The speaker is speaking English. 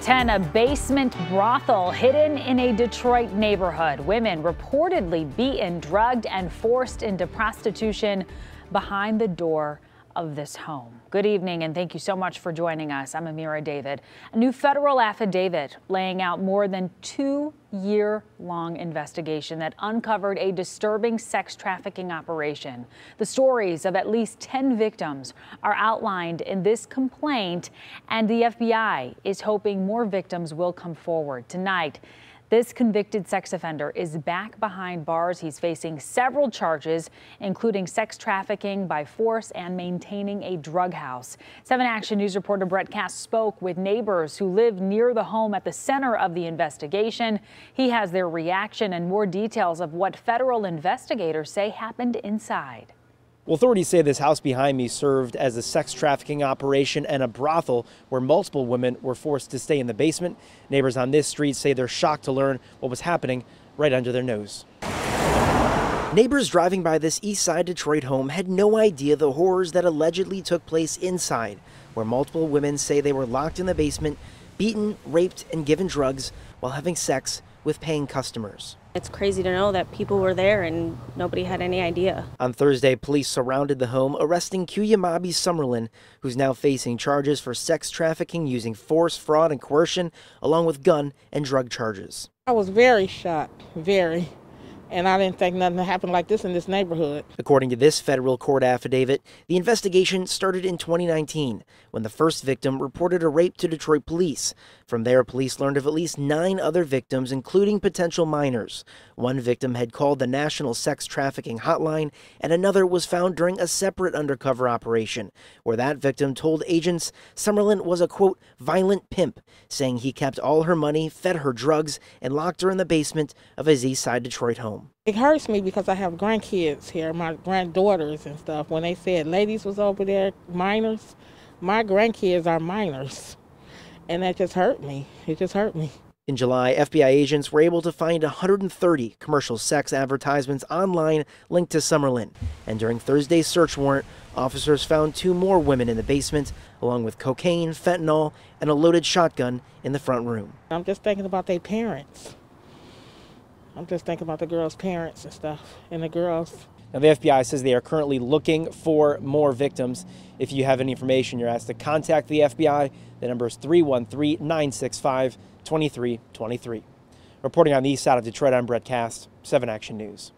10, a basement brothel hidden in a Detroit neighborhood. Women reportedly beaten, drugged, and forced into prostitution behind the door of this home. Good evening and thank you so much for joining us. I'm Ameera David. A new federal affidavit laying out more than two year long investigation that uncovered a disturbing sex trafficking operation. The stories of at least 10 victims are outlined in this complaint, and the FBI is hoping more victims will come forward. Tonight, this convicted sex offender is back behind bars. He's facing several charges, including sex trafficking by force and maintaining a drug house. 7 Action News reporter Brett Kast spoke with neighbors who live near the home at the center of the investigation. He has their reaction and more details of what federal investigators say happened inside. Well, authorities say this house behind me served as a sex trafficking operation and a brothel where multiple women were forced to stay in the basement. Neighbors on this street say they're shocked to learn what was happening right under their nose. Neighbors driving by this east side Detroit home had no idea the horrors that allegedly took place inside, where multiple women say they were locked in the basement, beaten, raped, and given drugs while having sex with paying customers. It's crazy to know that people were there and nobody had any idea. On Thursday, police surrounded the home, arresting Kuyamabi Summerlin, who's now facing charges for sex trafficking using force, fraud, and coercion, along with gun and drug charges. I was very shocked, very and I didn't think nothing happened like this in this neighborhood. According to this federal court affidavit, the investigation started in 2019 when the first victim reported a rape to Detroit police. From there, police learned of at least nine other victims, including potential minors. One victim had called the National Sex Trafficking Hotline, and another was found during a separate undercover operation, where that victim told agents Summerlin was a quote, violent pimp, saying he kept all her money, fed her drugs, and locked her in the basement of his East Side Detroit home. It hurts me because I have grandkids here, my granddaughters and stuff. When they said ladies was over there, minors, my grandkids are minors and that just hurt me. It just hurt me. In July, FBI agents were able to find 130 commercial sex advertisements online linked to Summerlin. And during Thursday's search warrant, officers found two more women in the basement, along with cocaine, fentanyl, and a loaded shotgun in the front room. I'm just thinking about their parents. I'm just thinking about the girls' parents and stuff, and the girls now, the FBI says they are currently looking for more victims. If you have any information, you're asked to contact the FBI. The number is 313 965 2323. Reporting on the east side of Detroit, I'm Brett Kast, 7 Action News.